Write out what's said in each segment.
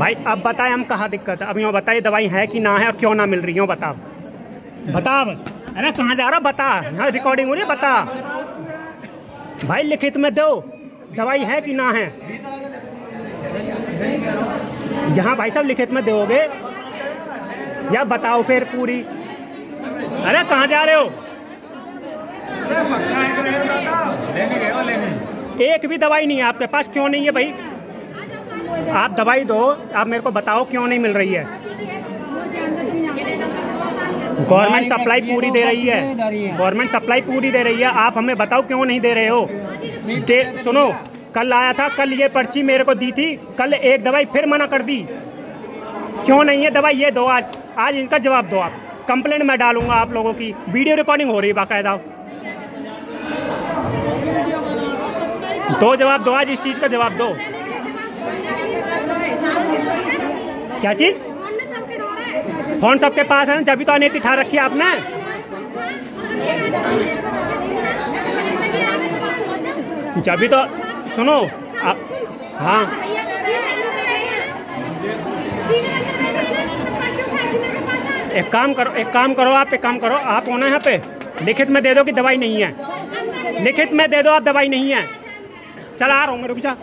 भाई, अब बताए हम कहाँ दिक्कत है? अब यहाँ बताइए दवाई है कि ना है और क्यों ना मिल रही है? बताओ। बता अब अरे कहाँ जा रहा बता। यहाँ रिकॉर्डिंग हो रही बता। भाई, लिखित में दो। दवाई है कि ना है? यहाँ भाई साहब, लिखित में दोगे? या बताओ फिर पूरी। अरे कहाँ जा रहे हो? एक भी दवाई नहीं है आपके पास। क्यों नहीं है भाई? आप दवाई दो, आप मेरे को बताओ क्यों नहीं मिल रही है? गवर्नमेंट सप्लाई पूरी दे रही है। गवर्नमेंट सप्लाई पूरी दे रही है। आप हमें बताओ क्यों नहीं दे रहे हो? दे सुनो, कल आया था, कल ये पर्ची मेरे को दी थी, कल एक दवाई फिर मना कर दी। क्यों नहीं है दवाई? ये दो, आज आज इनका जवाब दो आप। कंप्लेंट मैं डालूँगा आप लोगों की। वीडियो रिकॉर्डिंग हो रही है बाकायदा। दो जवाब दो, आज इस चीज़ का जवाब दो। क्या चीज़? फ़ोन सबके पास है ना? जब भी तो अनियति ठा रखी है आपने जब भी तो सुनो, आप हाँ। एक काम करो, एक काम करो आप, एक काम करो, आप होना यहाँ पे। लिखित में दे दो कि दवाई नहीं है। लिखित में दे दो, आप दवाई नहीं है। चल आ रहा हूँ मैं, रुक जा।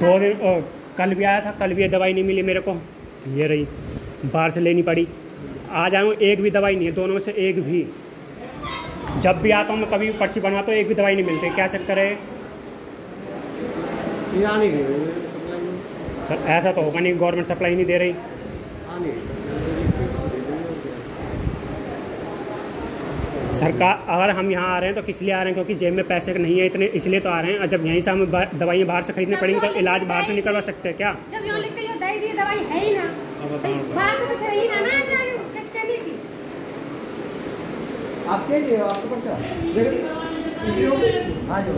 दो दिन कल भी आया था कल भी ये दवाई नहीं मिली मेरे को। ये रही बाहर से लेनी पड़ी। आज आया हूँ एक भी दवाई नहीं है दोनों में से एक भी। जब भी आता हूँ मैं कभी पर्ची बनवाता हूँ एक भी दवाई नहीं मिलती। क्या चक्कर है? सर ऐसा तो होगा नहीं गवर्नमेंट सप्लाई नहीं दे रही। सरकार अगर हम यहाँ आ रहे हैं तो किस लिए आ रहे हैं? क्योंकि जेब में पैसे नहीं है इतने इसलिए तो आ रहे हैं। जब यहीं से हम दवाइयाँ बाहर से खरीदनी पड़ेंगी तो इलाज बाहर से निकलवा सकते हैं क्या? जब यहाँ लिख के यो दी दवाई है ही ना। तो बात तो चाहिए ना ना कुछ कहने की। आपके लिए आपको पर्चा हाँ जो।